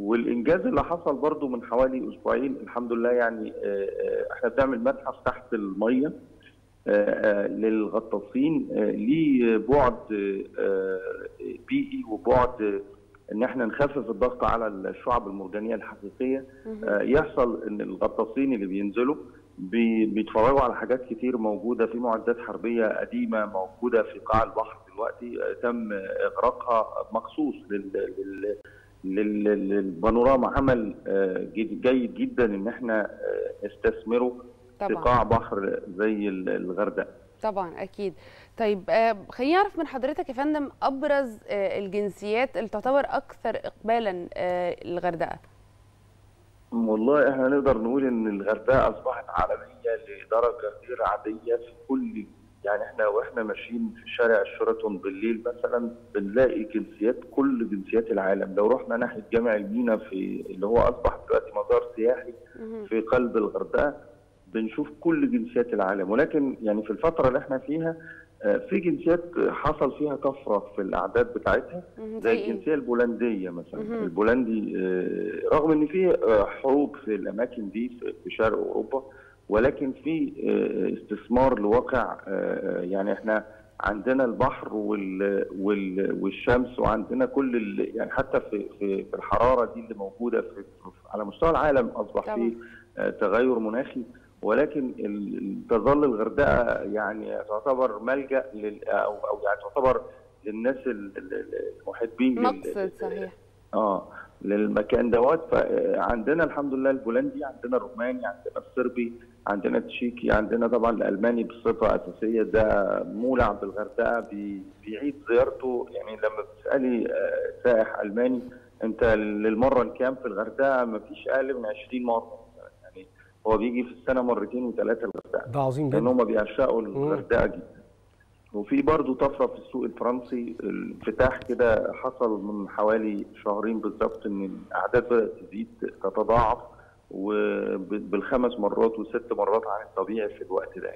والإنجاز اللي حصل برضو من حوالي أسبوعين الحمد لله يعني آه، آه، إحنا بنعمل متحف تحت المية آه، للغطاسين ليه بعد بيئي وبعد إن إحنا نخفف الضغط على الشعب المرجانية الحقيقية. يحصل إن الغطاسين اللي بينزلوا بي- بيتفرجوا على حاجات كتير موجودة في معدات حربية قديمة موجودة في قاع البحر دلوقتي تم إغراقها مخصوص لل- للبانوراما عمل آه، جيد جدا إن إحنا آه، نستثمره في قاع بحر زي ال- الغردقة. طبعا أكيد. طيب آه، خليني أعرف من حضرتك يا فندم أبرز الجنسيات اللي تعتبر أكثر اقبالا الغردقه والله إحنا نقدر نقول إن الغردقة أصبحت عالمية لدرجة غير عادية في كل يعني إحنا وإحنا ماشيين في شارع الشيراتون بالليل مثلا بنلاقي جنسيات كل جنسيات العالم لو رحنا ناحية جامع المينا في اللي هو أصبح دلوقتي مزار سياحي. في قلب الغردقة بنشوف كل جنسيات العالم ولكن يعني في الفترة اللي إحنا فيها آه، في جنسيات حصل فيها طفرة في الأعداد بتاعتها. زي إيه؟ الجنسية البولندية مثلا. البولندي آه، رغم إن في آه، حروب في الأماكن دي في شرق أوروبا ولكن في آه، استثمار لواقع آه، يعني إحنا عندنا البحر وال وال والشمس وعندنا كل ال يعني حتى في في في الحرارة دي اللي موجودة في على مستوى العالم أصبح. في آه، تغير مناخي. ولكن تظل الغردقة يعني تعتبر ملجأ لل أو أو يعني تعتبر للناس ال- ال- المحبين مقصد صحيح. آه. للمكان دوت. فعندنا الحمد لله البولندي عندنا الروماني عندنا الصربي عندنا التشيكي عندنا طبعا الألماني بصفة أساسية. ده مولع بالغردقه بي- بيعيد زيارته. يعني لما بتسألي آه، سائح ألماني أنت للمرة الكام في الغردقة؟ ما فيش أقل من 20 مرة. يعني هو بيجي في السنة مرتين وثلاثة الغردقة. ده عظيم لأن جدا. هم بيعشقوا الغردقة جدا. وفي برضه طفرة في السوق الفرنسي الانفتاح كده حصل من حوالي شهرين بالظبط إن الأعداد بدأت تزيد تتضاعف وبالخمس مرات وست مرات عن الطبيعي في الوقت ده.